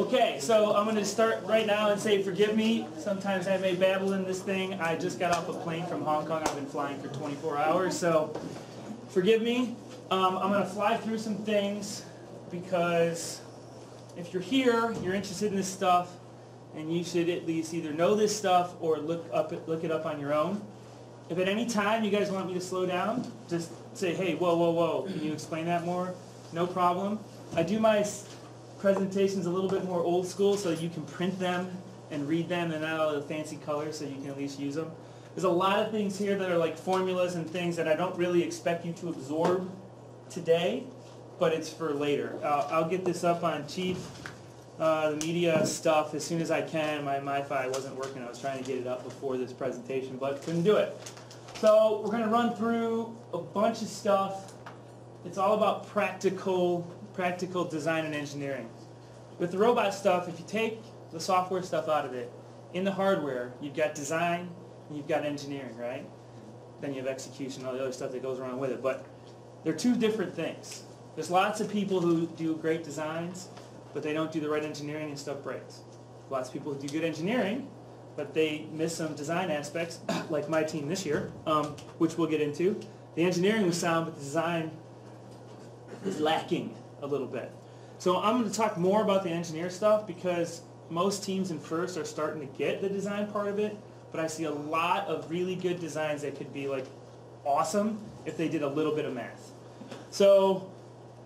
Okay, so I'm going to start right now and say forgive me. Sometimes I may babble in this thing. I just got off a plane from Hong Kong. I've been flying for 24 hours, so forgive me. Um, I'm going to fly through some things because if you're here, you're interested in this stuff, and you should at least either know this stuff or look up look it up on your own. If at any time you guys want me to slow down, just say, hey, whoa, whoa, whoa, can you explain that more? No problem. I do my presentations a little bit more old school so you can print them and read them and not all the fancy colors so you can at least use them. There's a lot of things here that are like formulas and things that I don't really expect you to absorb today, but it's for later. Uh, I'll get this up on Chief, uh, the media stuff as soon as I can. My MiFi wasn't working. I was trying to get it up before this presentation, but couldn't do it. So we're going to run through a bunch of stuff. It's all about practical practical design and engineering. With the robot stuff, if you take the software stuff out of it, in the hardware, you've got design and you've got engineering, right? Then you have execution, all the other stuff that goes around with it. But they're two different things. There's lots of people who do great designs, but they don't do the right engineering and stuff breaks. Lots of people who do good engineering, but they miss some design aspects, like my team this year, um, which we'll get into. The engineering was sound, but the design is lacking a little bit. So I'm going to talk more about the engineer stuff because most teams in FIRST are starting to get the design part of it, but I see a lot of really good designs that could be like awesome if they did a little bit of math. So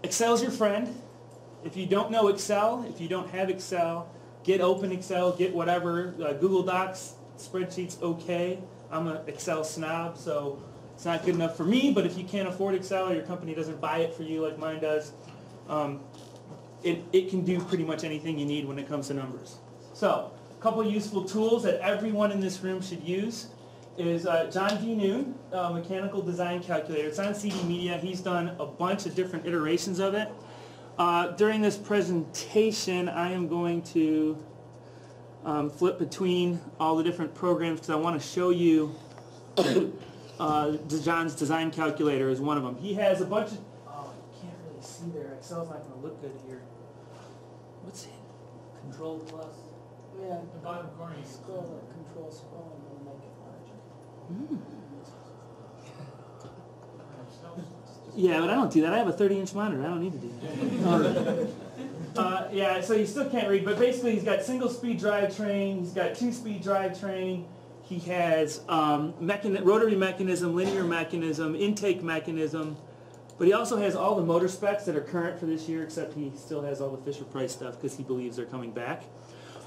Excel's your friend. If you don't know Excel, if you don't have Excel, get Open Excel, get whatever. Uh, Google Docs, spreadsheets, okay. I'm an Excel snob, so it's not good enough for me, but if you can't afford Excel or your company doesn't buy it for you like mine does, um, it, it can do pretty much anything you need when it comes to numbers. So, a couple useful tools that everyone in this room should use is uh, John V-Neun, uh, Mechanical Design Calculator. It's on CD Media. He's done a bunch of different iterations of it. Uh, during this presentation, I am going to um, flip between all the different programs because I want to show you uh, John's design calculator is one of them. He has a bunch of see there. Excel's not going to look good here. What's it? Control plus? Yeah. The bottom corner. you Scroll it, control scroll and then make it larger. Mm. Yeah, but I don't do that. I have a 30-inch monitor. I don't need to do that. uh, yeah, so you still can't read, but basically he's got single-speed drivetrain. He's got two-speed drivetrain. He has um, mechan rotary mechanism, linear mechanism, intake mechanism, but he also has all the motor specs that are current for this year, except he still has all the Fisher-Price stuff because he believes they're coming back.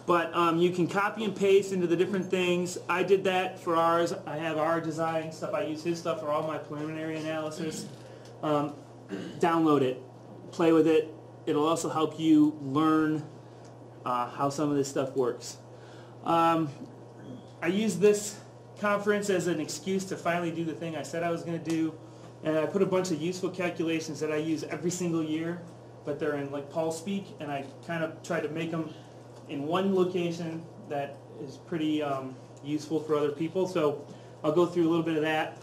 But um, you can copy and paste into the different things. I did that for ours. I have our design stuff. I use his stuff for all my preliminary analysis. Um, download it. Play with it. It'll also help you learn uh, how some of this stuff works. Um, I use this conference as an excuse to finally do the thing I said I was going to do. And I put a bunch of useful calculations that I use every single year, but they're in like Paul speak, and I kind of try to make them in one location that is pretty um, useful for other people. So I'll go through a little bit of that.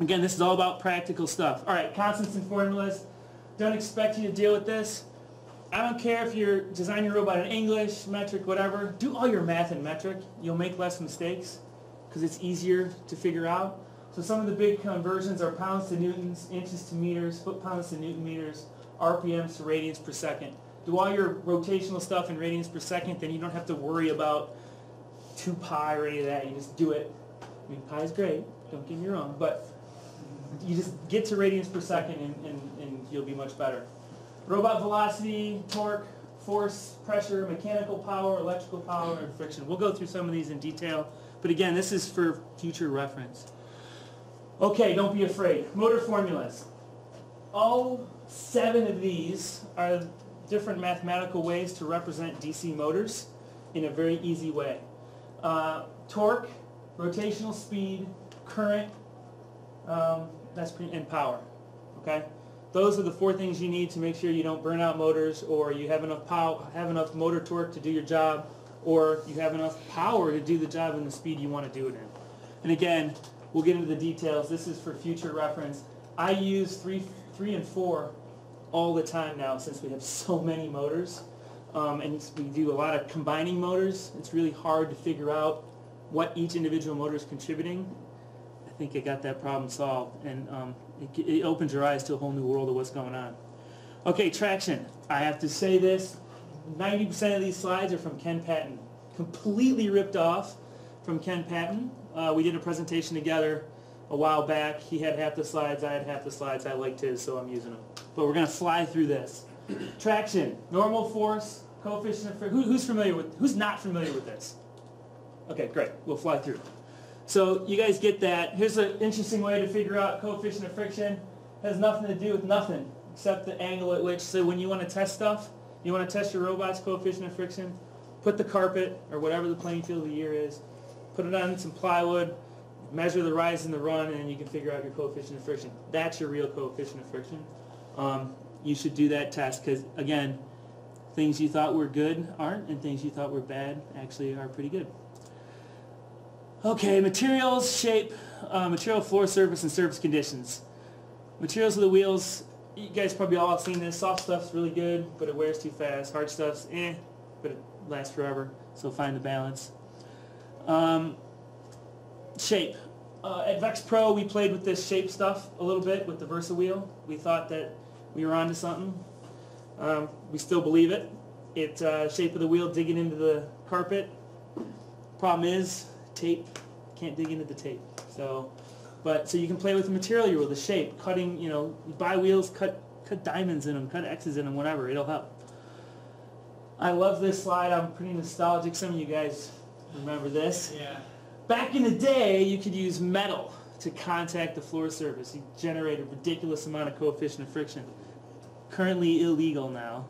Again, this is all about practical stuff. All right, constants and formulas. Don't expect you to deal with this. I don't care if you're designing your robot in English, metric, whatever. Do all your math in metric. You'll make less mistakes because it's easier to figure out. So some of the big conversions are pounds to newtons, inches to meters, foot-pounds to newton meters, RPMs to radians per second. Do all your rotational stuff in radians per second, then you don't have to worry about 2 pi or any of that. You just do it. I mean, pi is great, don't get me wrong, but you just get to radians per second and, and, and you'll be much better. Robot velocity, torque, force, pressure, mechanical power, electrical power, and friction. We'll go through some of these in detail, but again, this is for future reference. Okay, don't be afraid. Motor formulas. All seven of these are different mathematical ways to represent DC motors in a very easy way. Uh, torque, rotational speed, current, um, that's pretty, and power. Okay, those are the four things you need to make sure you don't burn out motors, or you have enough power, have enough motor torque to do your job, or you have enough power to do the job in the speed you want to do it in. And again, We'll get into the details. This is for future reference. I use three, three and four all the time now since we have so many motors. um, and we do a lot of combining motors. It's really hard to figure out what each individual motor is contributing. I think I got that problem solved, and um, it, it opens your eyes to a whole new world of what's going on. Okay, traction. I have to say this. 90% of these slides are from Ken Patton. Completely ripped off from Ken Patton. Uh, we did a presentation together a while back. He had half the slides, I had half the slides. I liked his, so I'm using them. But we're going to fly through this. Traction, normal force, coefficient of friction. Who, who's familiar with, who's not familiar with this? Okay, great. We'll fly through. So you guys get that. Here's an interesting way to figure out coefficient of friction. has nothing to do with nothing except the angle at which, so when you want to test stuff, you want to test your robot's coefficient of friction, put the carpet or whatever the playing field of the year is, put it on some plywood, measure the rise and the run, and you can figure out your coefficient of friction. That's your real coefficient of friction. Um, you should do that test because, again, things you thought were good aren't, and things you thought were bad actually are pretty good. Okay, materials, shape, uh, material floor surface, and surface conditions. Materials of the wheels, you guys probably all have seen this. Soft stuff's really good, but it wears too fast. Hard stuff's eh, but it lasts forever, so find the balance. Um, shape. Uh, at Vex Pro, we played with this shape stuff a little bit with the Versa wheel. We thought that we were onto something. Um, we still believe it. It uh, shape of the wheel digging into the carpet. Problem is, tape can't dig into the tape. So, but so you can play with the material you will, the shape, cutting. You know, buy wheels, cut cut diamonds in them, cut X's in them, whatever. It'll help. I love this slide. I'm pretty nostalgic. Some of you guys remember this. Yeah. Back in the day, you could use metal to contact the floor surface. You generate a ridiculous amount of coefficient of friction. Currently illegal now.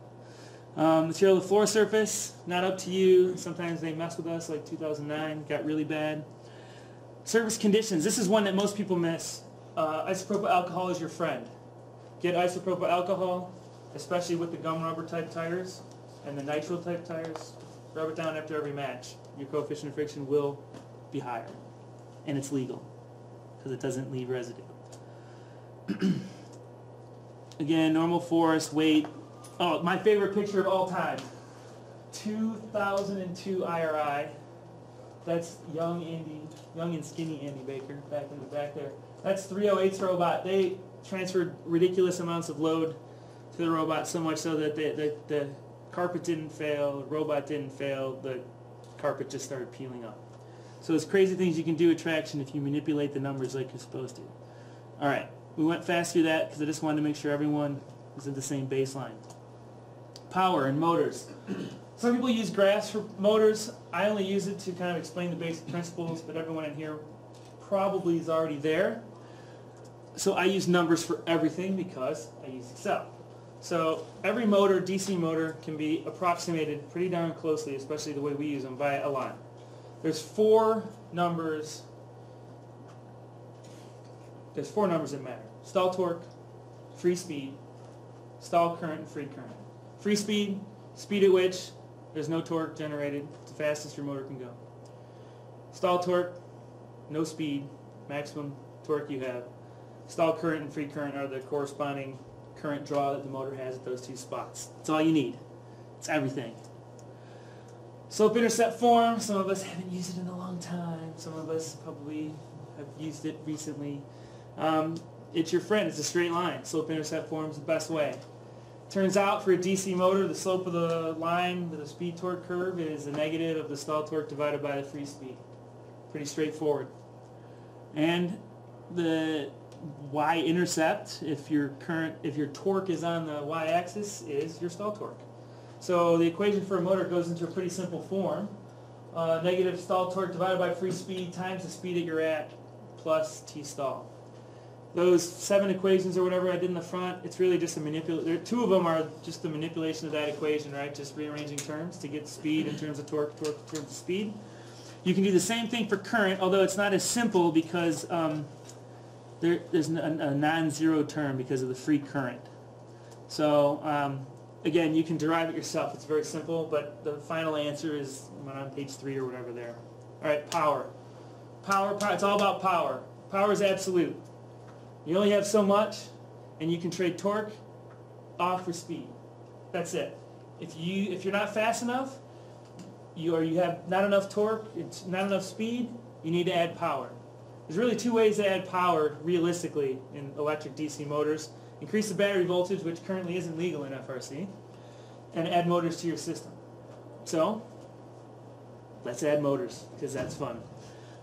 Um, material of the floor surface, not up to you. Sometimes they mess with us, like 2009, got really bad. Surface conditions. This is one that most people miss. Uh, isopropyl alcohol is your friend. Get isopropyl alcohol, especially with the gum rubber type tires and the nitrile type tires. Rub it down after every match. Your coefficient of friction will be higher. And it's legal because it doesn't leave residue. Again, normal force, weight. Oh, my favorite picture of all time. 2002 IRI. That's young Andy, young and skinny Andy Baker back in the back there. That's 308's robot. They transferred ridiculous amounts of load to the robot so much so that the, the, the carpet didn't fail, the robot didn't fail, the carpet just started peeling up. So it's crazy things you can do with traction if you manipulate the numbers like you're supposed to. All right, we went fast through that because I just wanted to make sure everyone is at the same baseline. Power and motors. Some people use graphs for motors. I only use it to kind of explain the basic principles, but everyone in here probably is already there. So I use numbers for everything because I use Excel. So every motor, DC motor, can be approximated pretty darn closely, especially the way we use them, by a line. There's four numbers. There's four numbers that matter. Stall torque, free speed, stall current, and free current. Free speed, speed at which there's no torque generated. It's the fastest your motor can go. Stall torque, no speed, maximum torque you have. Stall current and free current are the corresponding current draw that the motor has at those two spots. That's all you need. It's everything. Slope intercept form, some of us haven't used it in a long time. Some of us probably have used it recently. Um, it's your friend. It's a straight line. Slope intercept form is the best way. Turns out for a DC motor, the slope of the line, the speed torque curve, is the negative of the stall torque divided by the free speed. Pretty straightforward. And the y-intercept, if your current, if your torque is on the y-axis, is your stall torque. So the equation for a motor goes into a pretty simple form. Uh, negative stall torque divided by free speed times the speed that you're at plus T stall. Those seven equations or whatever I did in the front, it's really just a manipulation. Two of them are just the manipulation of that equation, right? Just rearranging terms to get speed in terms of torque, torque in terms of speed. You can do the same thing for current, although it's not as simple because um, there, there's a, non-zero term because of the free current. So um, again, you can derive it yourself. It's very simple, but the final answer is on page three or whatever there. All right, power. Power, power. It's all about power. Power is absolute. You only have so much, and you can trade torque off for speed. That's it. If you, if you're not fast enough, you, or you have not enough torque, it's not enough speed, you need to add power. There's really two ways to add power realistically in electric DC motors. Increase the battery voltage, which currently isn't legal in FRC, and add motors to your system. So, let's add motors, because that's fun.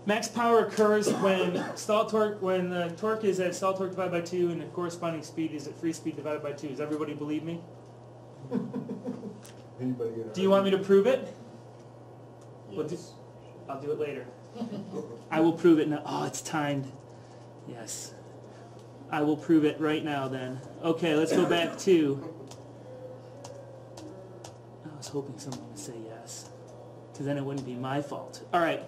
Max power occurs when stall torque, when the torque is at stall torque divided by 2 and the corresponding speed is at free speed divided by 2. Does everybody believe me? Anybody get Do you want me to prove it? Well, Yes. I'll do it later. I will prove it now. Oh, it's timed. Yes. I will prove it right now then. Okay, let's go back to... I was hoping someone would say yes. Because then it wouldn't be my fault. Alright.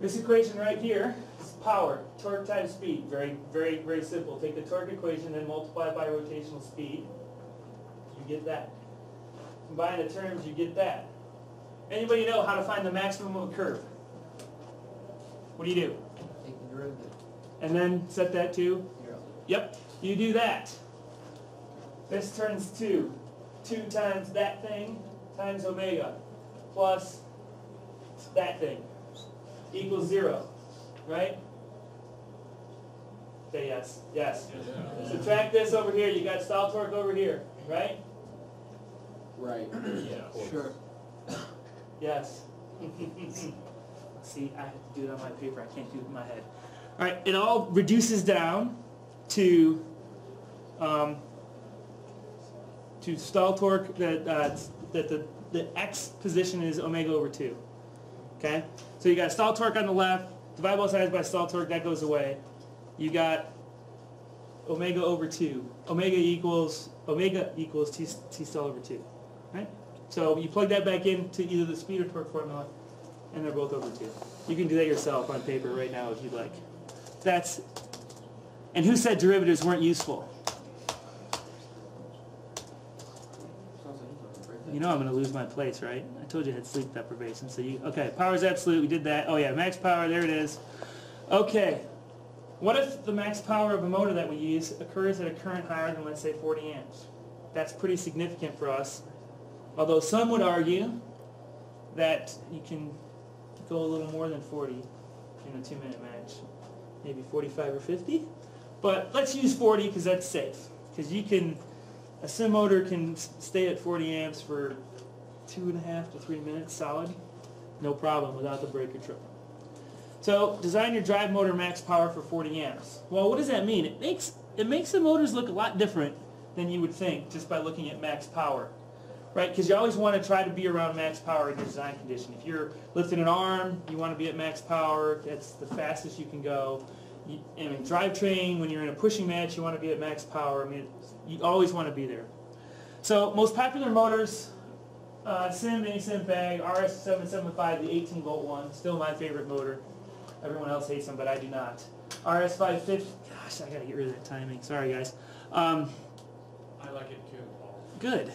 This equation right here is power. Torque times speed. Very, very, very simple. Take the torque equation and multiply it by rotational speed. You get that. Combine the terms, you get that. Anybody know how to find the maximum of a curve? What do you do? Take the derivative. And then set that to? Zero. Yep, you do that. This turns to 2 times that thing times omega plus that thing equals 0, right? Say yes, yes. Subtract this over here, you got stall torque over here, right? Right. Yeah. Sure. Yes. See, I have to do it on my paper. I can't do it in my head. All right, it all reduces down to um, to stall torque that uh, that the the x position is omega over two. Okay, so you got stall torque on the left. Divide both sides by stall torque. That goes away. You got omega over two. Omega equals omega equals t, t stall over two. Right? So you plug that back into either the speed or torque formula, and they're both over two. You can do that yourself on paper right now if you'd like. That's, and who said derivatives weren't useful? You know I'm going to lose my place, right? I told you I had sleep deprivation. So you, okay, power's absolute. We did that. Oh yeah, max power. There it is. Okay. What if the max power of a motor that we use occurs at a current higher than let's say 40 amps? That's pretty significant for us. Although some would argue that you can go a little more than 40 in a two-minute match, maybe 45 or 50. But let's use 40 because that's safe. Because you can, a CIM motor can stay at 40 amps for two and a half to three minutes solid, no problem without the breaker trip. So design your drive motor max power for 40 amps. Well, what does that mean? It makes it makes the motors look a lot different than you would think just by looking at max power right? Because you always want to try to be around max power in your design condition. If you're lifting an arm, you want to be at max power. That's the fastest you can go. You, and in drivetrain, when you're in a pushing match, you want to be at max power. I mean, you always want to be there. So most popular motors, uh, CIM, CIM Bag, RS775, the 18 volt one, still my favorite motor. Everyone else hates them, but I do not. RS550, gosh, I gotta get rid of that timing. Sorry, guys. Um, I like it too, Paul. Good.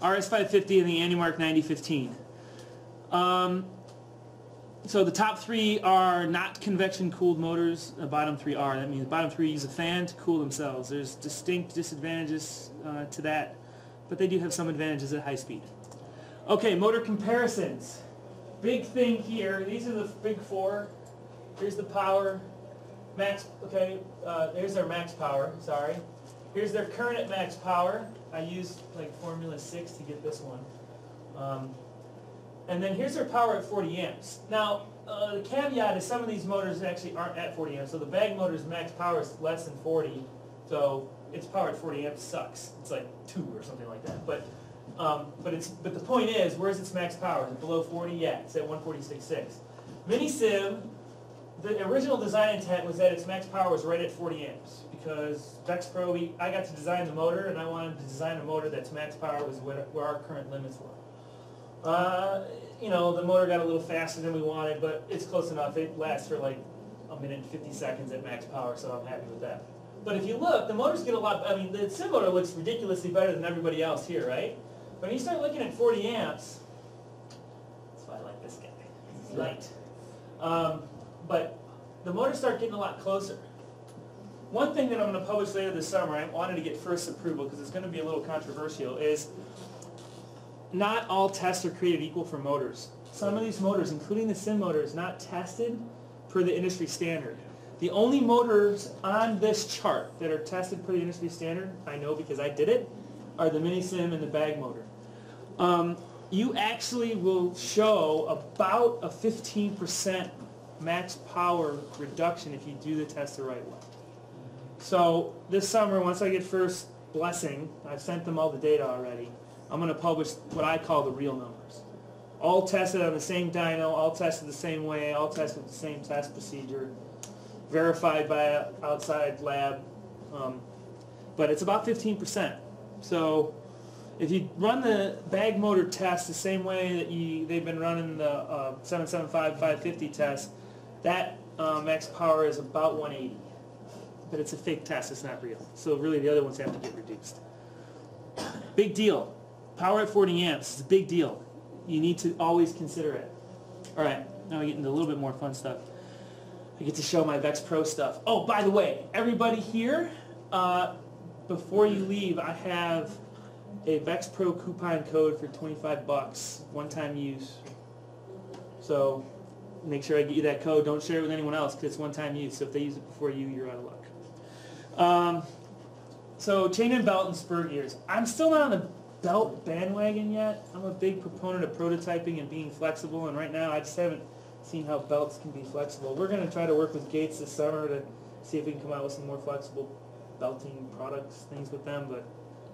RS550 and the AndyMark 9015. Um, so the top three are not convection cooled motors. The bottom three are. That means the bottom three use a fan to cool themselves. There's distinct disadvantages uh, to that, but they do have some advantages at high speed. Okay, motor comparisons. Big thing here. These are the big four. Here's the power. Max, okay, uh, there's their max power, sorry. Here's their current at max power. I used like Formula 6 to get this one. Um, and then here's their power at 40 amps. Now, uh, the caveat is some of these motors actually aren't at 40 amps. So the bag motor's max power is less than 40. So its power at 40 amps sucks. It's like 2 or something like that. But um, but it's but the point is, where's its max power? Is it below 40? Yeah, it's at 146.6. Mini CIM, the original design intent was that its max power was right at 40 amps because Vexpro, we, I got to design the motor and I wanted to design a motor that's max power was where, our current limits were. Uh, you know, the motor got a little faster than we wanted, but it's close enough. It lasts for like a minute and 50 seconds at max power, so I'm happy with that. But if you look, the motors get a lot, I mean, the CIM motor looks ridiculously better than everybody else here, right? But when you start looking at 40 amps, that's why I like this guy. He's light. Um, but the motors start getting a lot closer. One thing that I'm going to publish later this summer, I wanted to get first approval because it's going to be a little controversial, is not all tests are created equal for motors. Some of these motors, including the CIM motor, is not tested per the industry standard. The only motors on this chart that are tested per the industry standard, I know because I did it, are the mini CIM and the bag motor. Um, you actually will show about a 15% max power reduction if you do the test the right way. So this summer, once I get first blessing, I've sent them all the data already, I'm going to publish what I call the real numbers. All tested on the same dyno, all tested the same way, all tested with the same test procedure, verified by an outside lab. Um, but it's about 15%. So if you run the bag motor test the same way that you, they've been running the uh, 775 550 test, that uh, max power is about 180. But it's a fake test, it's not real. So really the other ones have to get reduced. Big deal. Power at 40 amps is a big deal. You need to always consider it. All right, now we get into a little bit more fun stuff. I get to show my Vex Pro stuff. Oh, by the way, everybody here, uh, before you leave, I have a Vex Pro coupon code for 25 bucks, one-time use. So make sure I get you that code. Don't share it with anyone else because it's one-time use. So if they use it before you, you're out of luck. Um, so chain and belt and spur gears. I'm still not on the belt bandwagon yet. I'm a big proponent of prototyping and being flexible, and right now I just haven't seen how belts can be flexible. We're going to try to work with Gates this summer to see if we can come out with some more flexible belting products, things with them, but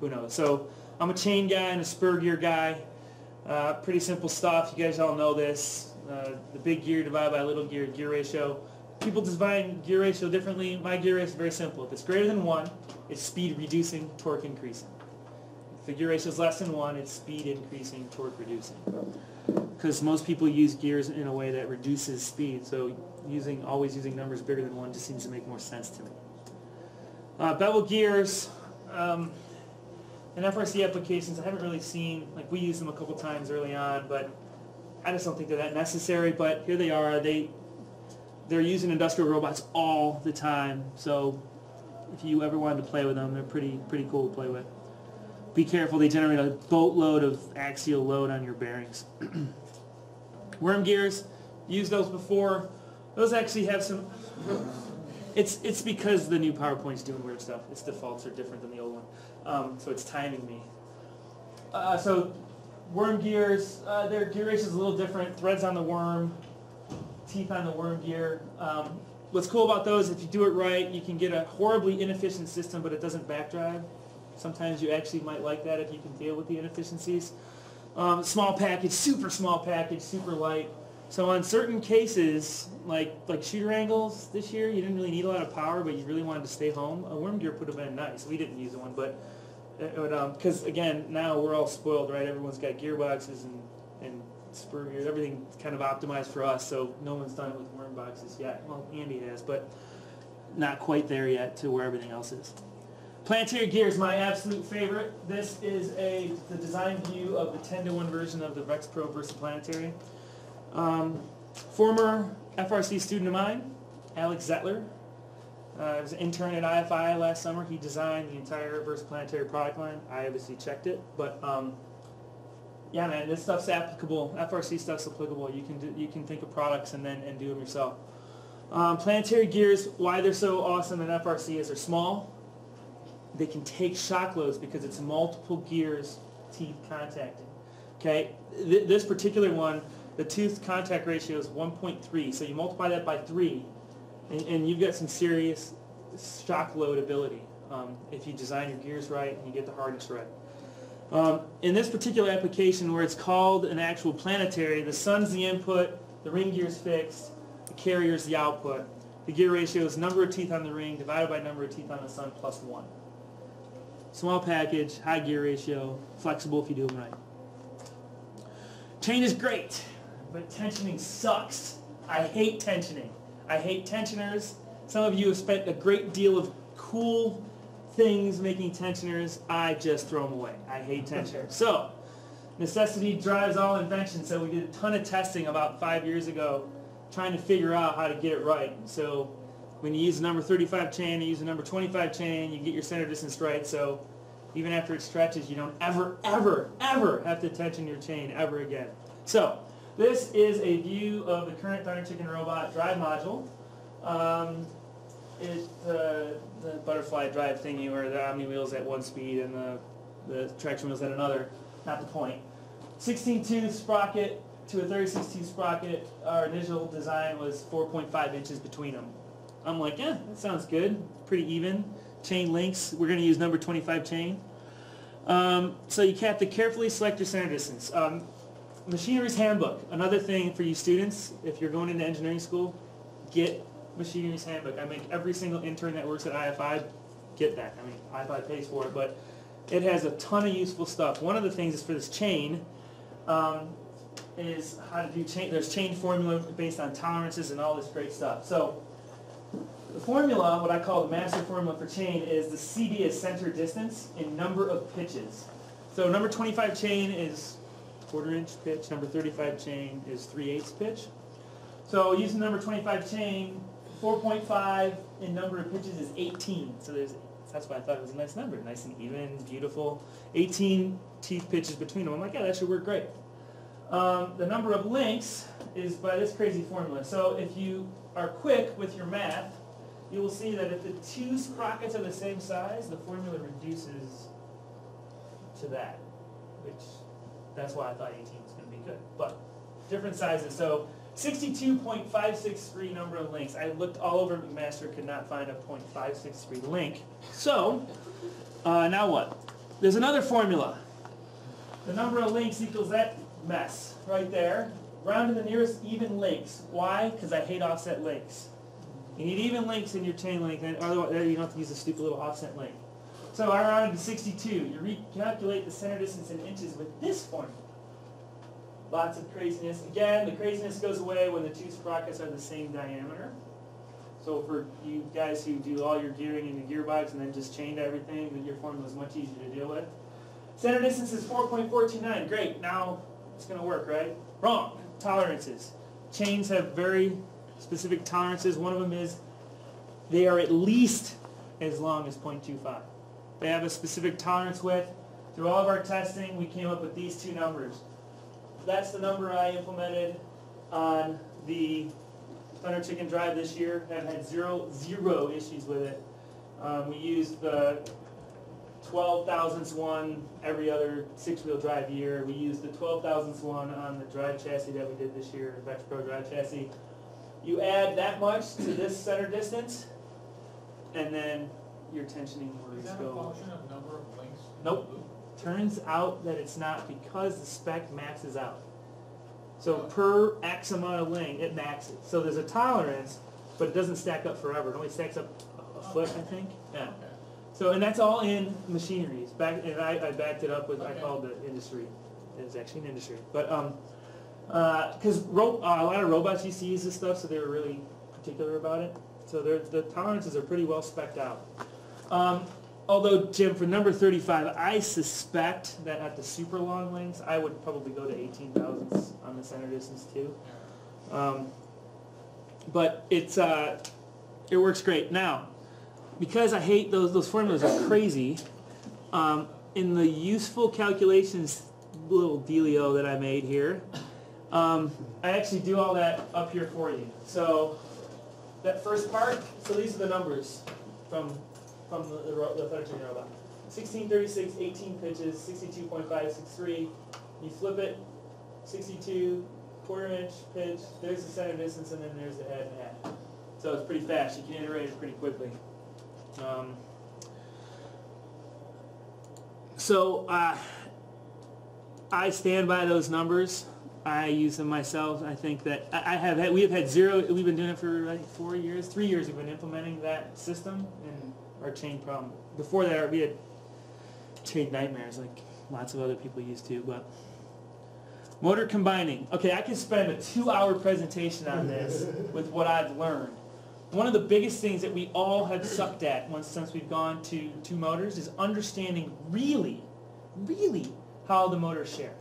who knows. So I'm a chain guy and a spur gear guy. Uh, pretty simple stuff. You guys all know this. Uh, the big gear divided by little gear, gear ratio. People define gear ratio differently. My gear ratio is very simple. If it's greater than 1, it's speed reducing, torque increasing. If the gear ratio is less than 1, it's speed increasing, torque reducing. Because most people use gears in a way that reduces speed, so using always using numbers bigger than 1 just seems to make more sense to me. Uh, bevel gears, um, in FRC applications, I haven't really seen, like we used them a couple times early on, but I just don't think they're that necessary, but here they are. They, they're using industrial robots all the time, so if you ever wanted to play with them, they're pretty, pretty cool to play with. Be careful, they generate a boatload of axial load on your bearings. Worm gears, used those before. Those actually have some, it's, it's because the new PowerPoint's doing weird stuff. Its defaults are different than the old one. Um, so it's timing me. Uh, so worm gears, uh, their gear ratio is a little different. Threads on the worm, teeth on the worm gear. Um, what's cool about those, if you do it right, you can get a horribly inefficient system, but it doesn't backdrive. Sometimes you actually might like that if you can deal with the inefficiencies. Um, small package, super small package, super light. So on certain cases, like like shooter angles this year, you didn't really need a lot of power, but you really wanted to stay home. A worm gear would have been nice. We didn't use the one, but because um, again, now we're all spoiled, right? Everyone's got gearboxes and and spur gears, everything kind of optimized for us. So no one's done it with worm boxes yet. Well, Andy has, but not quite there yet to where everything else is. Planetary gear is my absolute favorite. This is a the design view of the 10 to 1 version of the Vex Pro Versa Planetary. Um, former FRC student of mine, Alex Zettler, uh, was an intern at IFI last summer. He designed the entire Versa Planetary product line. I obviously checked it, but um, yeah, man, this stuff's applicable. FRC stuff's applicable. You can do, you can think of products and then and do them yourself. Um, planetary gears, why they're so awesome in FRC is they're small. They can take shock loads because it's multiple gears, teeth contacting. Okay, Th- this particular one the tooth contact ratio is 1.3. So you multiply that by 3, and, and you've got some serious shock load ability um, if you design your gears right and you get the hardness right. Um, in this particular application where it's called an actual planetary, the sun's the input, the ring gear's fixed, the carrier's the output. The gear ratio is number of teeth on the ring divided by number of teeth on the sun plus 1. Small package, high gear ratio, flexible if you do them right. Chain is great but tensioning sucks. I hate tensioning. I hate tensioners. Some of you have spent a great deal of cool things making tensioners. I just throw them away. I hate tensioners. So, necessity drives all invention. So we did a ton of testing about five years ago trying to figure out how to get it right. So when you use a number 35 chain, you use a number 25 chain, you get your center distance right. So Even after it stretches, you don't ever, ever, ever have to tension your chain ever again. So, this is a view of the current Thunder Chicken Robot drive module. Um, it, uh, the butterfly drive thingy where the Omni wheels at one speed and the, the traction wheels at another, not the point. 16 tooth sprocket to a 36 tooth sprocket. Our initial design was 4.5 inches between them. I'm like, yeah, that sounds good. Pretty even. Chain links, we're going to use number 25 chain. Um, so you have to carefully select your center distance. Um, Machinery's Handbook, another thing for you students, if you're going into engineering school, get Machinery's Handbook. I make every single intern that works at IFI get that. I mean, IFI pays for it, but it has a ton of useful stuff. One of the things is for this chain, um, is how to do chain, there's chain formula based on tolerances and all this great stuff. So, the formula, what I call the master formula for chain, is the CD is center distance in number of pitches. So number 25 chain is quarter inch pitch, number 35 chain is 3 eighths pitch. So using number 25 chain, 4.5 in number of pitches is 18. So there's that's why I thought it was a nice number, nice and even, beautiful. 18 teeth pitches between them. I'm like, yeah, that should work great. Um, the number of links is by this crazy formula. So if you are quick with your math, you will see that if the two sprockets are the same size, the formula reduces to that, which that's why I thought 18 was going to be good. But different sizes. So 62.563 number of links. I looked all over McMaster, could not find a .563 link. So uh, now what? There's another formula. The number of links equals that mess right there. Round to the nearest even links. Why? Because I hate offset links. You need even links in your chain link, otherwise you don't have to use a stupid little offset link. So I rounded to 62. You recalculate the center distance in inches with this formula. Lots of craziness. Again, the craziness goes away when the two sprockets are the same diameter. So for you guys who do all your gearing in the gearbox and then just chained everything, then your formula is much easier to deal with. Center distance is 4.429. Great, now it's going to work, right? Wrong. Tolerances. Chains have very specific tolerances. One of them is they are at least as long as 0.25. They have a specific tolerance width. Through all of our testing, we came up with these two numbers. That's the number I implemented on the Thunder Chicken Drive this year. I've had zero, zero issues with it. Um, we used the 12 thousandths one every other six-wheel drive year. We used the 12 thousandths one on the drive chassis that we did this year, the Vex Pro drive chassis. You add that much to this center distance, and then your tensioning Is that a function of number of links? Nope. Turns out that it's not because the spec maxes out. So per X amount of length, it maxes. So there's a tolerance, but it doesn't stack up forever. It only stacks up a- foot, I think. Yeah. Okay. So, and that's all in machineries. Back, and I, I backed it up with, I called the industry. It's actually an industry. But, um, uh 'cause ro- uh, a lot of robots used to use this stuff, so they were really particular about it. So they're, the tolerances are pretty well spec'd out. Um, although, Jim, for number thirty-five, I suspect that at the super long lengths, I would probably go to eighteen thousandths on the center distance too. Um, but it's, uh, it works great. Now, because I hate those, those formulas are crazy, um, in the useful calculations little dealio that I made here, um, I actually do all that up here for you. So that first part, so these are the numbers from, from the, Thunder Chicken robot. 1636, 18 pitches, 62.563. You flip it, 62, quarter inch pitch, there's the center distance, and then there's the head and half. So it's pretty fast. You can iterate it pretty quickly. Um, so uh, I stand by those numbers. I use them myself. I think that I have had, we have had zero. We've been doing it for like four years, three years. We've been implementing that system and our chain problem. Before that, we had chain nightmares like lots of other people used to. But motor combining. Okay, I can spend a two-hour presentation on this with what I've learned. One of the biggest things that we all have sucked at once since we've gone to two motors is understanding really, really how the motors share.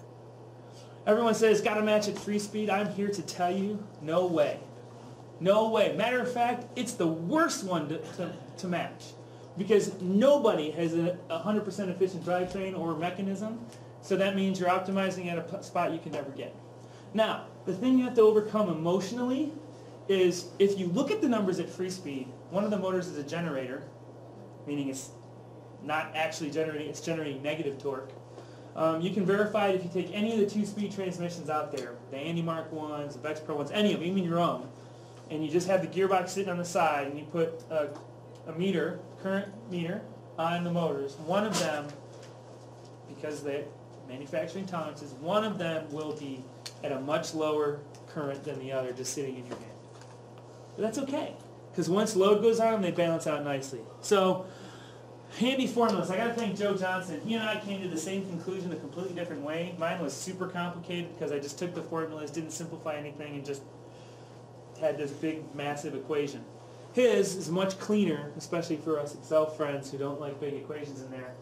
Everyone says got to match at free speed. I'm here to tell you, no way. No way. Matter of fact, it's the worst one to, to, to match. Because nobody has a 100% efficient drivetrain or mechanism, so that means you're optimizing at a spot you can never get. Now, the thing you have to overcome emotionally is if you look at the numbers at free speed, one of the motors is a generator, meaning it's not actually generating, it's generating negative torque. Um, you can verify it if you take any of the two-speed transmissions out there, the Andy Mark ones, the Vex Pro ones, any of them, even your own, and you just have the gearbox sitting on the side, and you put a, a meter, current meter, on the motors. One of them, because the manufacturing tolerances, one of them will be at a much lower current than the other, just sitting in your hand. But that's okay, because once load goes on, they balance out nicely. So, handy formulas. I gotta thank Joe Johnson. He and I came to the same conclusion a completely different way. Mine was super complicated because I just took the formulas, didn't simplify anything, and just had this big, massive equation. His is much cleaner, especially for us Excel friends who don't like big equations in there.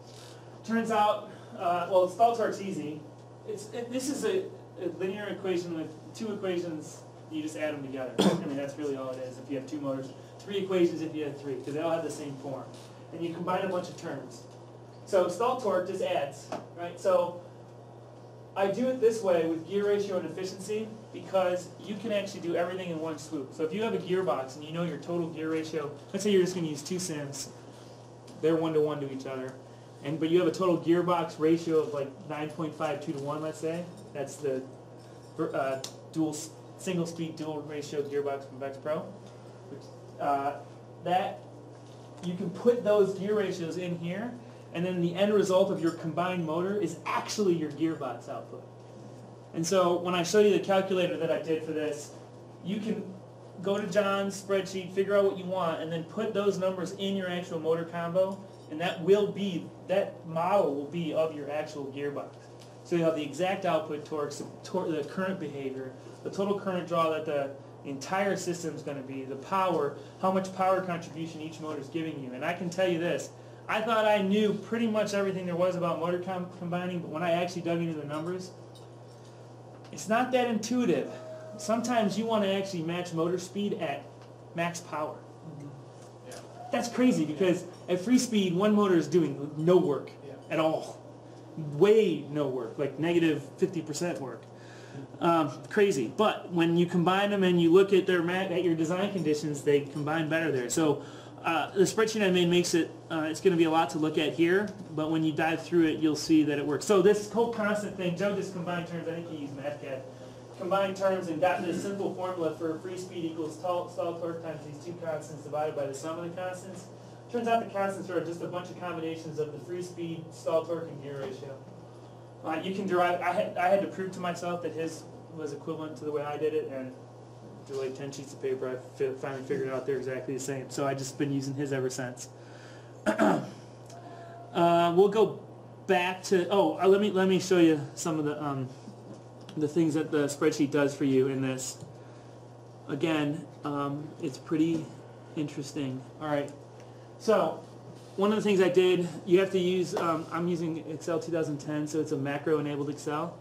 Turns out, uh, well, stall torque's easy. It's it, this is a, a linear equation with two equations. You just add them together. I mean, that's really all it is. If you have two motors, three equations if you have three, because they all have the same form, and you combine a bunch of terms. So stall torque just adds, right? So I do it this way with gear ratio and efficiency because you can actually do everything in one swoop. So if you have a gearbox and you know your total gear ratio, let's say you're just going to use two CIMs, they're one to one to each other, and but you have a total gearbox ratio of like 9.52 to one, let's say. That's the uh, dual single speed dual ratio gearbox from Vex Pro. Uh, that you can put those gear ratios in here, and then the end result of your combined motor is actually your gearbox output. And so when I show you the calculator that I did for this, you can go to John's spreadsheet, figure out what you want, and then put those numbers in your actual motor combo, and that will be, that model will be of your actual gearbox. So you have the exact output torques, the, tor- the current behavior, the total current draw that the entire system is going to be, the power, how much power contribution each motor is giving you. And I can tell you this, I thought I knew pretty much everything there was about motor com- combining, but when I actually dug into the numbers, it's not that intuitive. Sometimes you want to actually match motor speed at max power. Yeah. That's crazy because at free speed, one motor is doing no work Yeah. at all. Way no work, like negative 50% work. Um, crazy. But when you combine them and you look at their ma- at your design conditions, they combine better there. So uh, the spreadsheet I made makes it, uh, it's going to be a lot to look at here, but when you dive through it, you'll see that it works. So this whole constant thing, Joe just combined terms, I think he used MathCAD, combined terms and got this simple formula for free speed equals stall, stall torque times these two constants divided by the sum of the constants. Turns out the constants are just a bunch of combinations of the free speed, stall torque, and gear ratio. Uh, you can derive, I had, I had to prove to myself that his was equivalent to the way I did it, and like 10 sheets of paper, I fi- finally figured out they're exactly the same. So I just been using his ever since. uh, we'll go back to, oh, uh, let me, let me show you some of the, um, the things that the spreadsheet does for you in this. Again, um, it's pretty interesting. All right. So one of the things I did, you have to use, um, I'm using Excel 2010, so it's a macro-enabled Excel,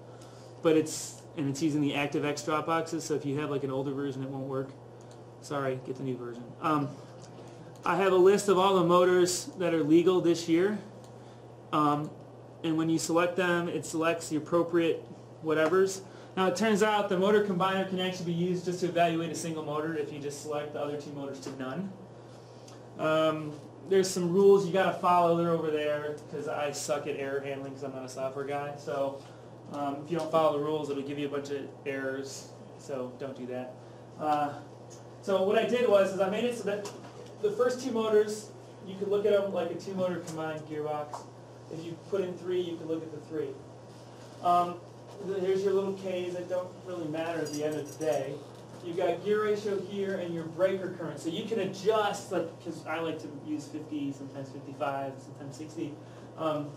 but it's, and it's using the ActiveX Dropboxes, so if you have like an older version, it won't work. Sorry, get the new version. Um, I have a list of all the motors that are legal this year, um, and when you select them, it selects the appropriate whatevers. Now it turns out the motor combiner can actually be used just to evaluate a single motor if you just select the other two motors to none. Um, there's some rules you gotta follow. They're over there because I suck at error handling because I'm not a software guy. So um, if you don't follow the rules, it'll give you a bunch of errors. So don't do that. Uh, so what I did was is I made it so that the first two motors you could look at them like a two-motor combined gearbox. If you put in three, you could look at the three. Um, here's your little K's that don't really matter at the end of the day. You've got gear ratio here and your breaker current. So you can adjust, like, because I like to use 50, sometimes 55, sometimes 60, um,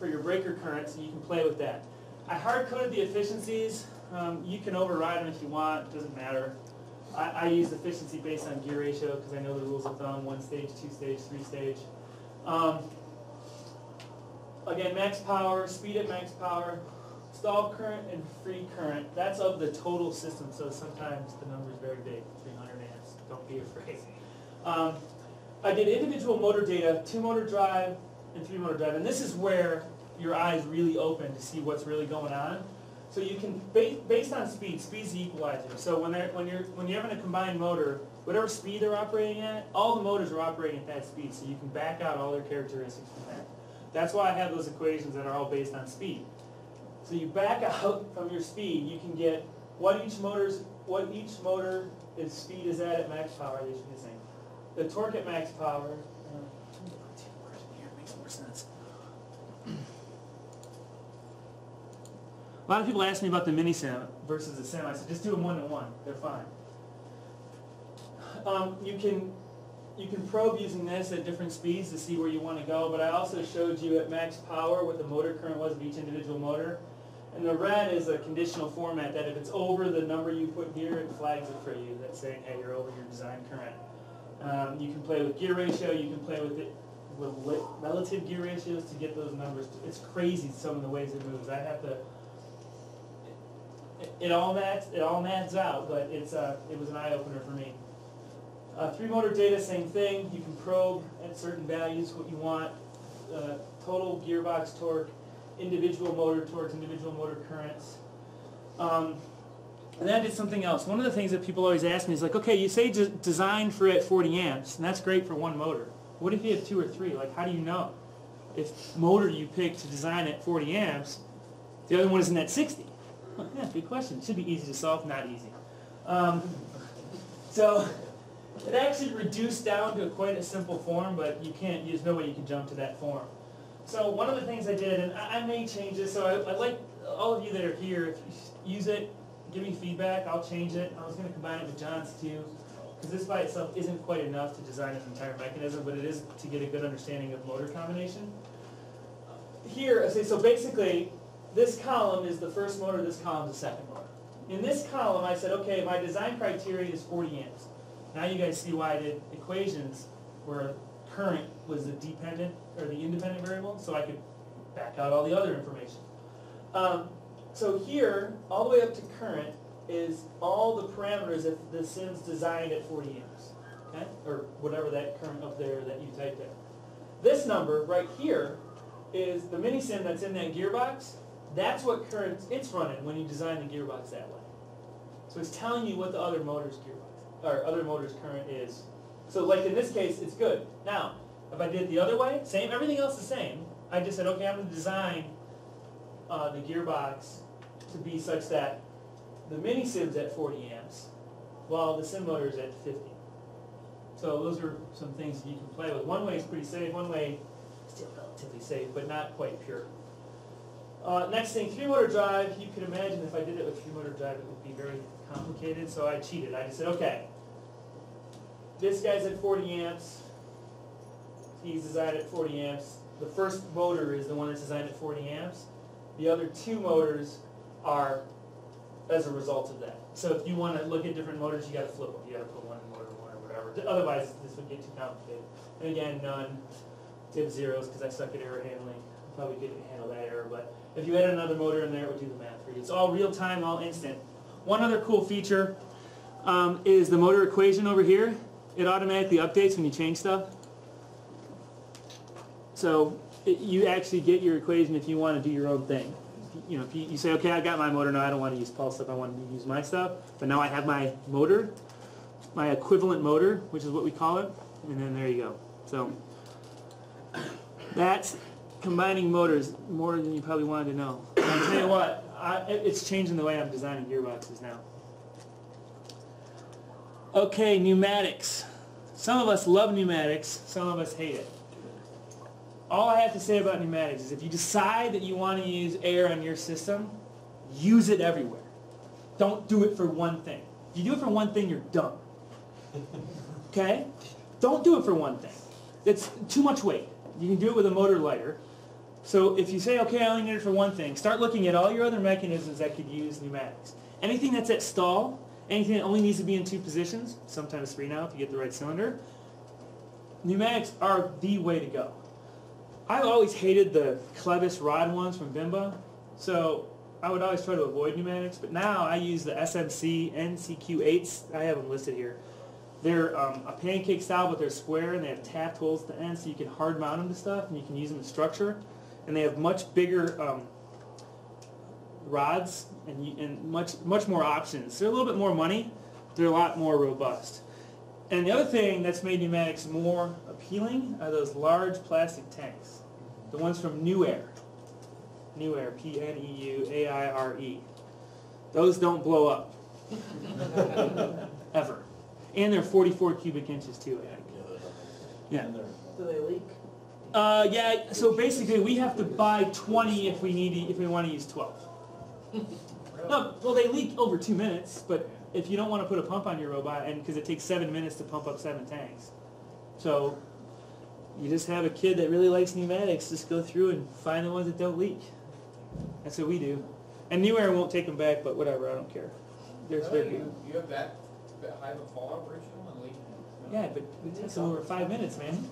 for your breaker current, so you can play with that. I hard-coded the efficiencies. Um, you can override them if you want, it doesn't matter. I, I use efficiency based on gear ratio because I know the rules of thumb, one stage, two stage, three stage. Um, again, max power, speed at max power, stall current and free current. That's of the total system, so sometimes the number is very big, 300 amps. Don't be afraid. Um, I did individual motor data, two motor drive and three motor drive, and this is where your eyes really open to see what's really going on. So you can, ba- based on speed, speed's the equalizer. So when when you're, when you're having a combined motor, whatever speed they're operating at, all the motors are operating at that speed, so you can back out all their characteristics from that. That's why I have those equations that are all based on speed. So you back out from your speed, you can get what each motor's, what each motor speed is at at max power, they should be the same. The torque at max power, uh, let me put two words in here, it makes more sense. A lot of people ask me about the Mini CIM versus the CIM. I said just do them one to one. They're fine. Um, you can you can probe using this at different speeds to see where you want to go. But I also showed you at max power what the motor current was of each individual motor. And the red is a conditional format that if it's over the number you put here, it flags it for you. That's saying, hey, you're over your design current. Um, you can play with gear ratio. You can play with it with relative gear ratios to get those numbers. It's crazy some of the ways it moves. I have to it, all maths, it all maths out, but it's, uh, it was an eye opener for me. Uh, three motor data, same thing, you can probe at certain values what you want, uh, total gearbox torque, individual motor torques, individual motor currents. Um, and then I did something else. One of the things that people always ask me is like, okay, you say de- designed for at 40 amps, and that's great for one motor. What if you have two or three? Like, how do you know if motor you pick to design at 40 amps, the other one isn't at 60? Yeah, good question. Should be easy to solve, not easy. Um, so it actually reduced down to quite a simple form, but you can't, there's no way you can jump to that form. So one of the things I did, and I, I may change this, so I, I'd like all of you that are here, use it, give me feedback, I'll change it. I was gonna combine it with John's too, because this by itself isn't quite enough to design an entire mechanism, but it is to get a good understanding of motor combination. Here, I say, so basically, this column is the first motor, this column is the second motor. In this column, I said, okay, my design criteria is 40 amps. Now you guys see why I did equations where current was the dependent, or the independent variable, so I could back out all the other information. Um, so here, all the way up to current, is all the parameters if the CIM's designed at 40 amps, okay? Or whatever that current up there that you typed in. This number right here is the Mini CIM that's in that gearbox. That's what current it's running when you design the gearbox that way. So it's telling you what the other motor's gearbox, or other motor's current is. So like in this case, it's good. Now, if I did it the other way, same, everything else the same. I just said, okay, I'm gonna design uh, the gearbox to be such that the Mini CIM's at 40 amps, while the CIM motor is at 50. So those are some things that you can play with. One way is pretty safe, one way still relatively safe, but not quite pure. Uh, next thing, three motor drive, you could imagine if I did it with three motor drive, it would be very complicated, so I cheated. I just said, okay, this guy's at 40 amps, he's designed at 40 amps. The first motor is the one that's designed at 40 amps. The other two motors are as a result of that. So if you want to look at different motors, you got to flip them. You got to put one in motor one or whatever. Otherwise, this would get too complicated. And again, none. Did zeros because I suck at error handling. Probably couldn't handle that error, but if you had another motor in there, it would do the math for you. It's all real time, all instant. One other cool feature um, is the motor equation over here. It automatically updates when you change stuff. So it, you actually get your equation if you want to do your own thing. You know, if you, you say, okay, I got my motor now, I don't want to use Paul's stuff, I want to use my stuff, but now I have my motor, my equivalent motor, which is what we call it, and then there you go. So that's combining motors more than you probably wanted to know. I'll tell you what, I, it's changing the way I'm designing gearboxes now. Okay, pneumatics. Some of us love pneumatics, some of us hate it. All I have to say about pneumatics is if you decide that you want to use air on your system, use it everywhere. Don't do it for one thing. If you do it for one thing, you're dumb. Okay? Don't do it for one thing. It's too much weight. You can do it with a motor lighter. So if you say, okay, I only need it for one thing, start looking at all your other mechanisms that could use pneumatics. Anything that's at stall, anything that only needs to be in two positions, sometimes three now if you get the right cylinder, pneumatics are the way to go. I've always hated the Clevis rod ones from Bimba, so I would always try to avoid pneumatics, but now I use the SMC NCQ8s, I have them listed here. They're um, a pancake style, but they're square and they have tapped holes at the end, so you can hard mount them to stuff and you can use them as structure. And they have much bigger um, rods and, and much much more options. They're a little bit more money. They're a lot more robust. And the other thing that's made pneumatics more appealing are those large plastic tanks, the ones from Pneuaire. New Air, P-N-E-U-A-I-R-E. Those don't blow up ever, and they're 44 cubic inches too. I think. Yeah. Do they leak? Uh, yeah. So basically, we have to buy 20 if we need if we want to use 12. No, well they leak over two minutes, but if you don't want to put a pump on your robot, and because it takes seven minutes to pump up seven tanks, so you just have a kid that really likes pneumatics, just go through and find the ones that don't leak. That's what we do. And Pneuaire won't take them back, but whatever, I don't care. There's Really? their You, you have that, that high of a fallout ratio on leaking? Yeah, but it takes them over five minutes, man.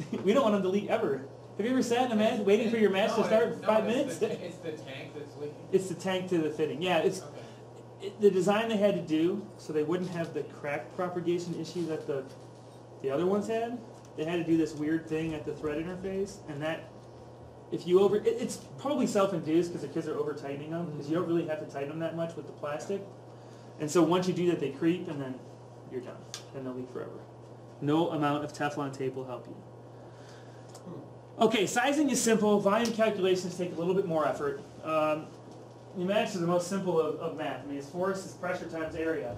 Okay, all right. we don't want them to leak ever. Have you ever sat in a match waiting for your match to start no, five minutes? the It's the tank that's leaking? It's the tank to the fitting. Yeah, it's Okay. it, the design they had to do so they wouldn't have the crack propagation issue that the the other ones had. They had to do this weird thing at the thread interface, and that if you over, it, it's probably self-induced because the kids are over tightening them because you don't mm-hmm. really have to tighten them that much with the plastic. And so once you do that, they creep, and then you're done. Then they'll leak forever. No amount of Teflon tape will help you. Okay, sizing is simple. Volume calculations take a little bit more effort. Um, pneumatics are the most simple of, of math. I mean, it's force is pressure times area.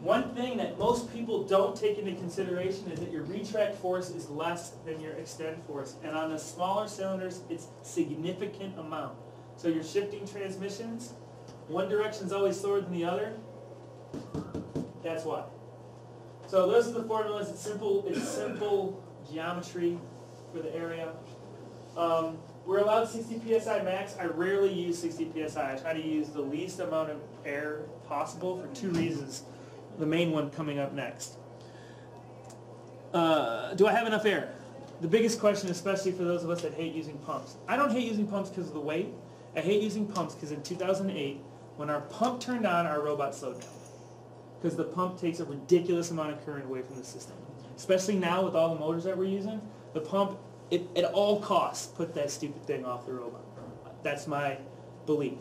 One thing that most people don't take into consideration is that your retract force is less than your extend force. And on the smaller cylinders, it's significant amount. So you're shifting transmissions, one direction is always slower than the other. That's why. So those are the formulas. It's simple, it's simple geometry for the area. Um, we're allowed 60 psi max. I rarely use 60 psi. I try to use the least amount of air possible for two reasons. The main one coming up next. Uh, do I have enough air? The biggest question, especially for those of us that hate using pumps. I don't hate using pumps because of the weight. I hate using pumps because in 2008, when our pump turned on, our robot slowed down. Because the pump takes a ridiculous amount of current away from the system. Especially now with all the motors that we're using, the pump, it, at all costs, put that stupid thing off the robot. That's my belief.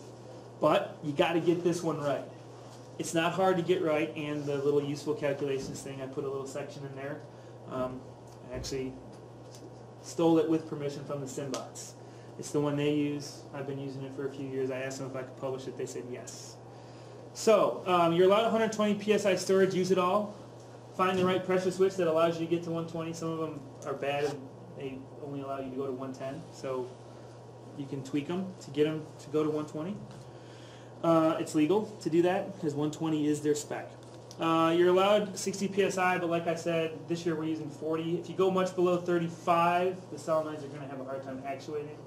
But you got to get this one right. It's not hard to get right, and the little useful calculations thing, I put a little section in there. Um, I actually stole it with permission from the Simbots. It's the one they use. I've been using it for a few years. I asked them if I could publish it. They said yes. So um, you're allowed 120 psi storage. Use it all. Find the right pressure switch that allows you to get to 120. Some of them are bad and they only allow you to go to 110. So you can tweak them to get them to go to 120. Uh, it's legal to do that because 120 is their spec. Uh, you're allowed 60 psi, but like I said, this year we're using 40. If you go much below 35, the solenoids are going to have a hard time actuating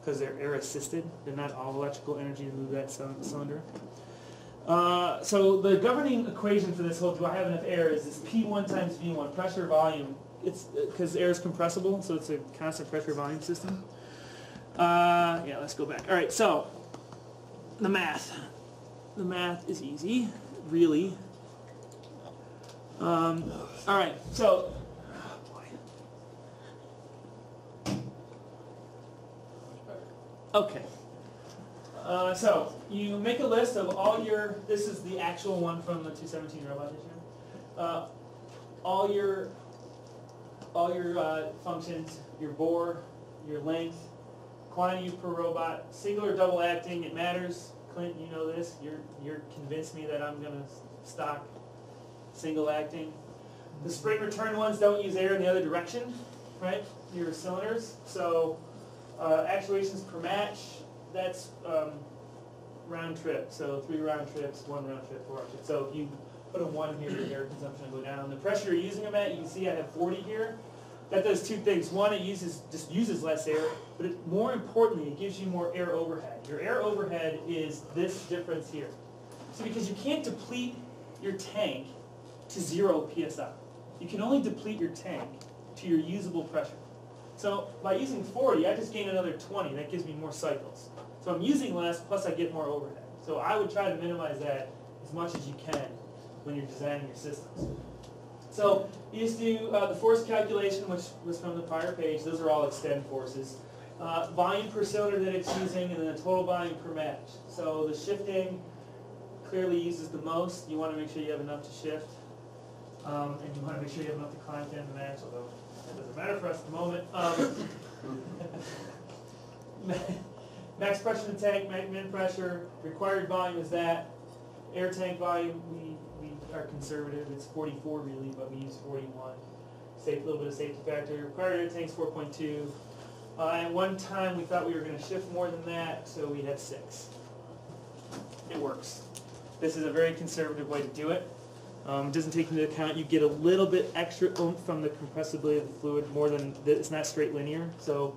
because they're air assisted. They're not all electrical energy to move that cylinder. Uh, so the governing equation for this whole do I have enough air is this P1 times V1, pressure volume. It's because air is compressible, so it's a constant pressure volume system. Uh, yeah, let's go back. All right, so the math. The math is easy, really. Um, all right, so. oh. Okay. Uh, so you make a list of all your. This is the actual one from the 217 robot. Uh, all your all your uh, functions, your bore, your length, quantity per robot, single or double acting. It matters. Clint, you know this. You're you're convinced me that I'm gonna stock single acting. The spring return ones don't use air in the other direction, right? Your cylinders. So uh, actuations per match, that's um, round trip. So three round trips, one round trip, four round trip. So if you put a one here, your air consumption will go down. The pressure you're using them at, you can see I have 40 here. That does two things. One, it uses just uses less air, but it, more importantly, it gives you more air overhead. Your air overhead is this difference here. So because you can't deplete your tank to zero psi, you can only deplete your tank to your usable pressure. So by using 40, I just gain another 20. That gives me more cycles. So I'm using less, plus I get more overhead. So I would try to minimize that as much as you can when you're designing your systems. So you just do uh, the force calculation, which was from the prior page. Those are all extend forces. Uh, volume per cylinder that it's using, and then the total volume per match. So the shifting clearly uses the most. You want to make sure you have enough to shift, um, and you want to make sure you have enough to climb end the match. Although that doesn't matter for us at the moment. Um, max pressure in the tank, min pressure, required volume is that. Air tank volume, we are conservative, it's forty-four really, but we use forty-one. Safe, a little bit of safety factor, required air tank's four point two. Uh, at one time, we thought we were gonna shift more than that, so we had six. It works. This is a very conservative way to do it. Um, it doesn't take into account, you get a little bit extra oomph from the compressibility of the fluid, more than, it's not straight linear, so.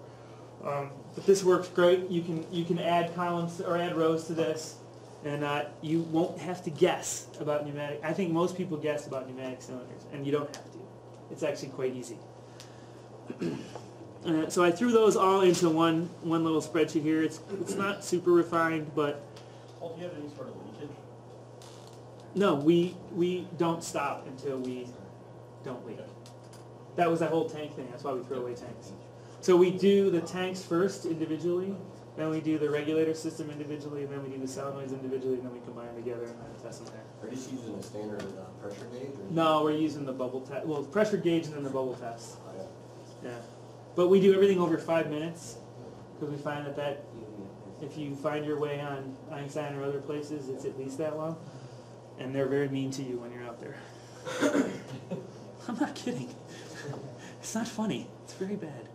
Um, but this works great, you can, you can add columns or add rows to this, and, uh, you won't have to guess about pneumatic, I think most people guess about pneumatic cylinders, and you don't have to. It's actually quite easy. Uh, so I threw those all into one, one little spreadsheet here, it's, it's not super refined, but Paul, do you have any sort of leakage? No, we, we don't stop until we don't leak. That was that whole tank thing, that's why we throw away tanks. So we do the tanks first individually, then we do the regulator system individually, and then we do the solenoids individually, and then we combine them together and then test them there. Are you just using a standard uh, pressure gauge? No, we're using the bubble test, well, pressure gauge and then the bubble test, Oh, yeah. yeah. But we do everything over five minutes, because we find that that, if you find your way on Einstein or other places, it's at least that long. And they're very mean to you when you're out there. I'm not kidding. It's not funny. It's very bad.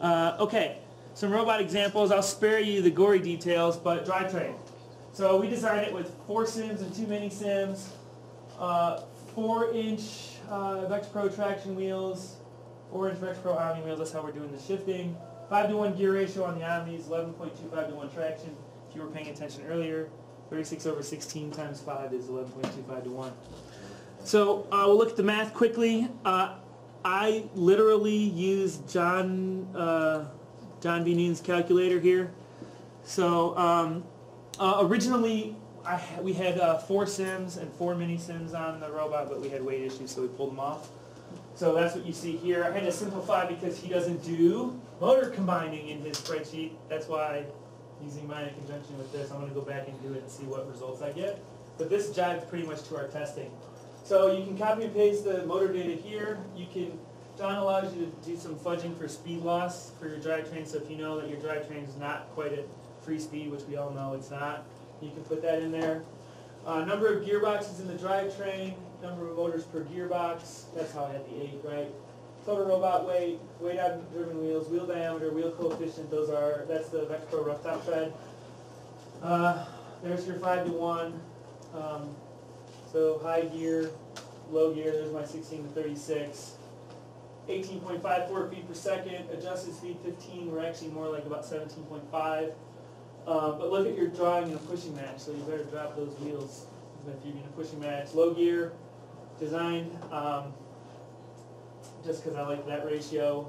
Uh, okay, some robot examples. I'll spare you the gory details, but drivetrain. So we designed it with four CIMs and two Mini CIMs, uh, four inch uh, Vexpro traction wheels, four inch Vexpro Omni wheels. That's how we're doing the shifting. Five to one gear ratio on the Omnis, 11.25 to one traction. If you were paying attention earlier, 36 over 16 times five is 11.25 to one. So uh, we'll look at the math quickly. Uh, I literally used John uh, John. V-Neun's calculator here. So um, uh, originally I, we had uh, four CIMs and four Mini CIMs on the robot, but we had weight issues, so we pulled them off. So that's what you see here. I had to simplify because he doesn't do motor combining in his spreadsheet. That's why using mine in conjunction with this, I'm going to go back and do it and see what results I get. But this jives pretty much to our testing. So you can copy and paste the motor data here. You can, John allows you to do some fudging for speed loss for your drivetrain. So if you know that your drivetrain is not quite at free speed, which we all know it's not, you can put that in there. Uh, number of gearboxes in the drivetrain, number of motors per gearbox, that's how I had the eight, right? Total robot weight, weight on driven wheels, wheel diameter, wheel coefficient, those are, that's the Vexpro rough top tread. Uh, there's your five to one. Um, so high gear, low gear, there's my sixteen to thirty-six. Eighteen point five four feet per second, adjusted speed fifteen, we're actually more like about seventeen point five. Uh, but look at your drawing and a pushing match, so you better drop those wheels if you're in a pushing match. Low gear, designed, um, just cause I like that ratio,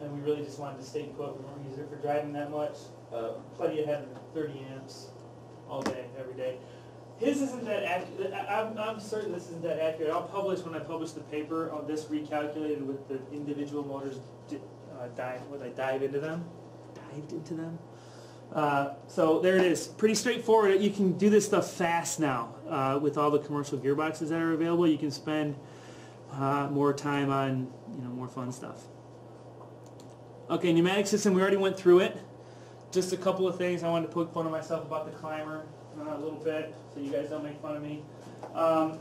and we really just wanted to stay put, we weren't using it for driving that much. Uh, plenty of heaven, thirty amps, all day, every day. His isn't that accurate, I'm, I'm certain this isn't that accurate, I'll publish, when I publish the paper, on this recalculated with the individual motors, uh, dive, when I dive into them, dived into them. Uh, so there it is, pretty straightforward, you can do this stuff fast now, uh, with all the commercial gearboxes that are available, you can spend, uh, more time on, you know, more fun stuff. Okay, pneumatic system, we already went through it. Just a couple of things, I wanted to poke fun of myself about the climber uh, a little bit, so you guys don't make fun of me. Um,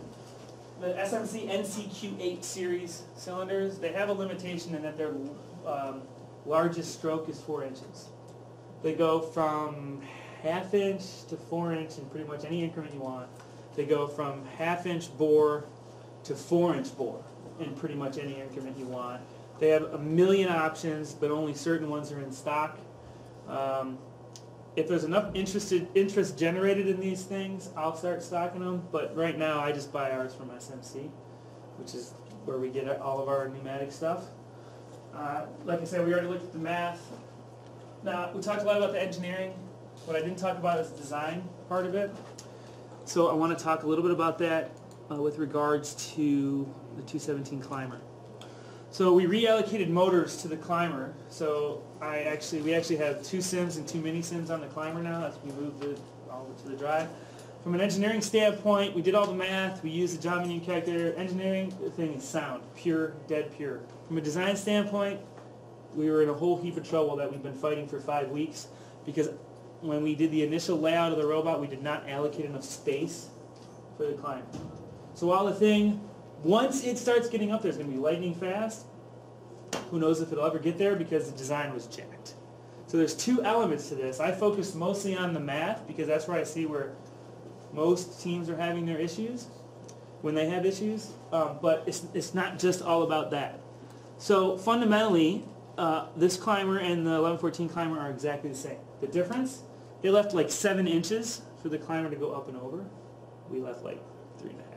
the SMC NCQ8 series cylinders, they have a limitation in that their um, largest stroke is four inches. They go from half inch to four inch in pretty much any increment you want. They go from half inch bore to four inch bore in pretty much any increment you want. They have a million options, but only certain ones are in stock. Um, if there's enough interested interest generated in these things, I'll start stocking them. But right now, I just buy ours from SMC, which is where we get all of our pneumatic stuff. Uh, like I said, we already looked at the math. Now we talked a lot about the engineering. What I didn't talk about is the design part of it. So I want to talk a little bit about that. uh, with regards to the 217 climber. So we reallocated motors to the climber. So I actually, we actually have two CIMs and two Mini CIMs on the climber now as we move the, all to the drive. From an engineering standpoint, we did all the math. We used the John calculator. Engineering thing is sound, pure, dead pure. From a design standpoint, we were in a whole heap of trouble that we've been fighting for five weeks because when we did the initial layout of the robot, we did not allocate enough space for the climber. So while the thing, once it starts getting up there, it's going to be lightning fast. Who knows if it'll ever get there because the design was jacked. So there's two elements to this. I focused mostly on the math because that's where I see where most teams are having their issues when they have issues. Um, but it's, it's not just all about that. So fundamentally, uh, this climber and the 1114 climber are exactly the same. The difference, they left like seven inches for the climber to go up and over. We left like three and a half.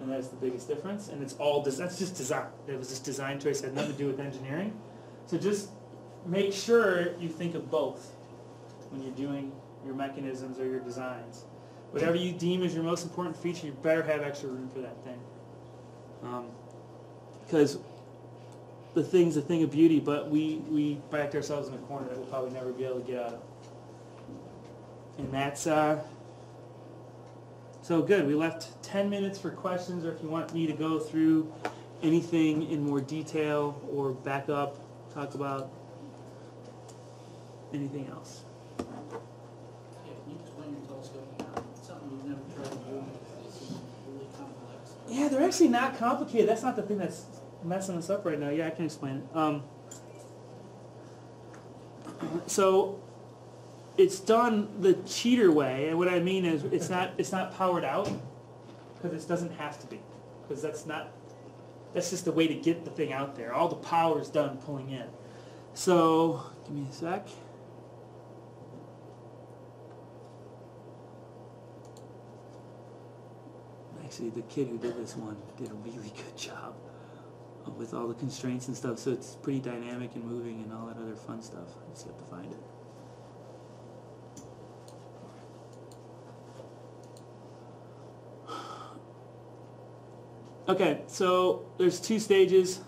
And that's the biggest difference. And it's all, des- that's just design. It was just design choice, it had nothing to do with engineering. So just make sure you think of both when you're doing your mechanisms or your designs. Whatever you deem as your most important feature, you better have extra room for that thing. Because the thing's a thing of beauty, but we, we backed ourselves in a corner that we'll probably never be able to get out of. And that's, uh, so good. We left 10 minutes for questions, or if you want me to go through anything in more detail or back up, talk about anything else. Yeah, can you explain your telescope? Something we've never tried to do, it really complex. Yeah, they're actually not complicated. That's not the thing that's messing us up right now. Yeah, I can explain it. Um, so it's done the cheater way, and what I mean is it's not it's not powered out because it doesn't have to be because that's not that's just the way to get the thing out there. All the power is done pulling in. So give me a sec. Actually, the kid who did this one did a really good job with all the constraints and stuff. So it's pretty dynamic and moving and all that other fun stuff. I just have to find it. Okay, so there's two stages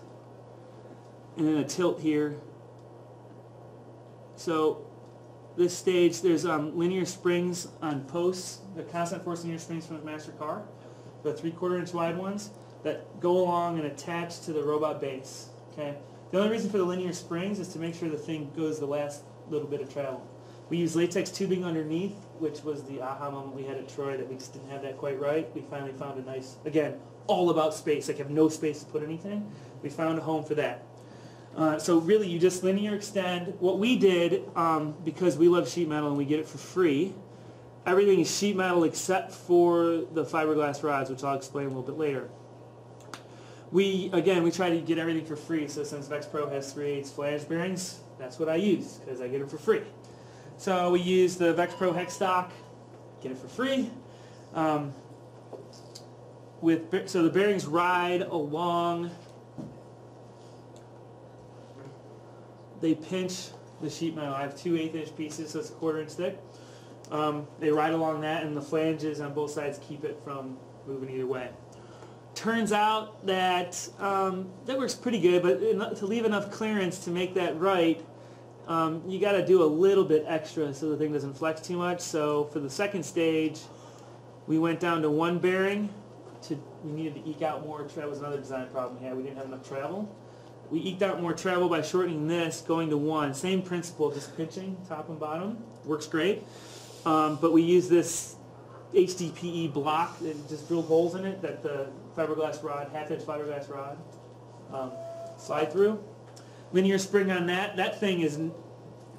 and then a tilt here. So this stage, there's um, linear springs on posts, the constant force linear springs from the master car, the three quarter inch wide ones that go along and attach to the robot base. Okay. The only reason for the linear springs is to make sure the thing goes the last little bit of travel. We use latex tubing underneath, which was the aha moment we had at Troy that we just didn't have that quite right. We finally found a nice, again, all about space. Like have no space to put anything. We found a home for that. Uh, so really, you just linear extend. What we did, um, because we love sheet metal and we get it for free, everything is sheet metal except for the fiberglass rods, which I'll explain a little bit later. We, again, we try to get everything for free. So since Vex Pro has 3 8 flange bearings, that's what I use because I get it for free. So we use the Vex Pro hex stock, get it for free. Um, with so the bearings ride along they pinch the sheet metal. I have two eighth inch pieces, so it's a quarter inch thick. Um, they ride along that, and the flanges on both sides keep it from moving either way. Turns out that um, that works pretty good, but to leave enough clearance to make that right, um, you got to do a little bit extra so the thing doesn't flex too much. So for the second stage, we went down to one bearing. To we needed to eke out more. That was another design problem we had. We didn't have enough travel. We eked out more travel by shortening this, going to one. Same principle, just pinching top and bottom. Works great. Um, but we use this HDPE block that just drilled holes in it that the fiberglass rod, half inch fiberglass rod, um, slide through. Linear spring on that. That thing is,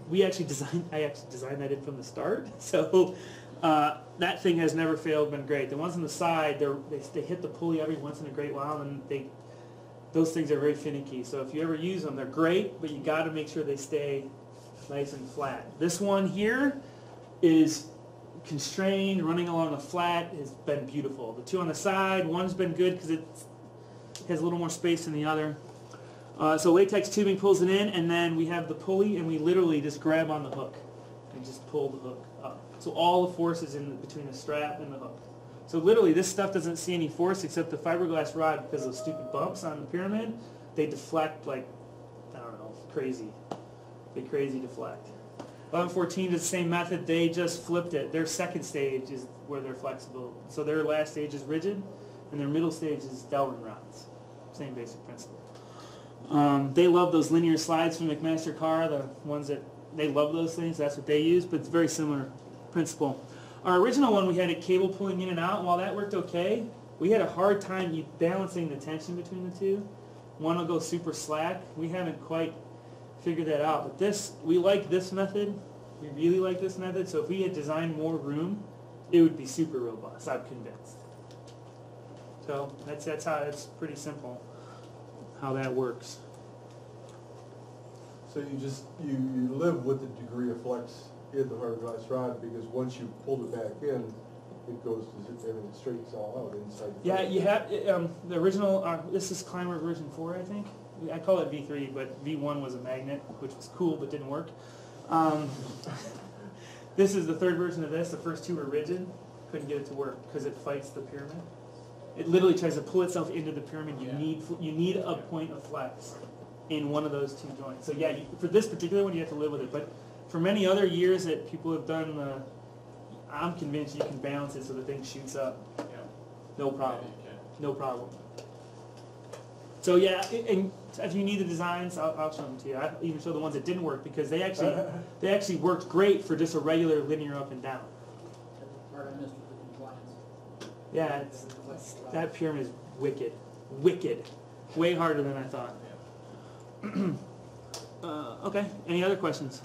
we actually designed, I actually designed that in from the start. So uh, that thing has never failed, been great. The ones on the side, they, they hit the pulley every once in a great while and they those things are very finicky. So if you ever use them, they're great, but you got to make sure they stay nice and flat. This one here is constrained, running along the flat, has been beautiful. The two on the side, one's been good because it has a little more space than the other. Uh, so latex tubing pulls it in, and then we have the pulley, and we literally just grab on the hook and just pull the hook. So all the force is in between the strap and the hook. So literally, this stuff doesn't see any force except the fiberglass rod because of stupid bumps on the pyramid. They deflect like, I don't know, crazy. They crazy deflect. 1114 is the same method. They just flipped it. Their second stage is where they're flexible. So their last stage is rigid, and their middle stage is Delrin rods. Same basic principle. Um, they love those linear slides from McMaster Carr, the ones that they love those things. That's what they use, but it's very similar principle. Our original one, we had a cable pulling in and out. While that worked okay, we had a hard time balancing the tension between the two. One will go super slack. We haven't quite figured that out. But this, we like this method. We really like this method. So if we had designed more room, it would be super robust. I'm convinced. So that's that's how it's pretty simple how that works. So you just, you, you live with the degree of flex in the fiberglass rod, because once you pull it back in, it goes, to everything straightens all out inside. the Yeah, fiber. you have um, the original. Uh, this is Climber version four, I think. I call it V3, but V1 was a magnet, which was cool but didn't work. Um, this is the third version of this. The first two were rigid. Couldn't get it to work because it fights the pyramid. It literally tries to pull itself into the pyramid. You Yeah. need you need a point of flex in one of those two joints. So yeah, you, for this particular one, you have to live with it. But for many other years that people have done, uh, I'm convinced you can balance it so the thing shoots up. Yeah. No problem. Okay. No problem. So yeah, and if you need the designs, I'll, I'll show them to you. I even show the ones that didn't work because they actually they actually worked great for just a regular linear up and down. Part I missed with the compliance. Yeah, it's, it's- that pyramid is wicked, wicked, way harder than I thought. uh, okay, any other questions?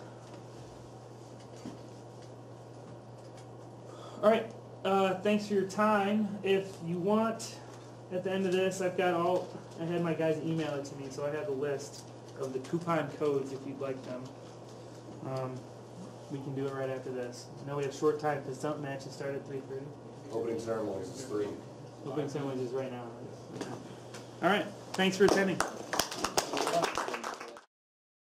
All right, uh, thanks for your time. If you want, at the end of this, I've got all, I had my guys email it to me, so I have a list of the coupon codes if you'd like them. Um, we can do it right after this. I know we have short time because something matches start at three thirty. Opening ceremonies is free. Open sandwiches right now. All right, thanks for attending.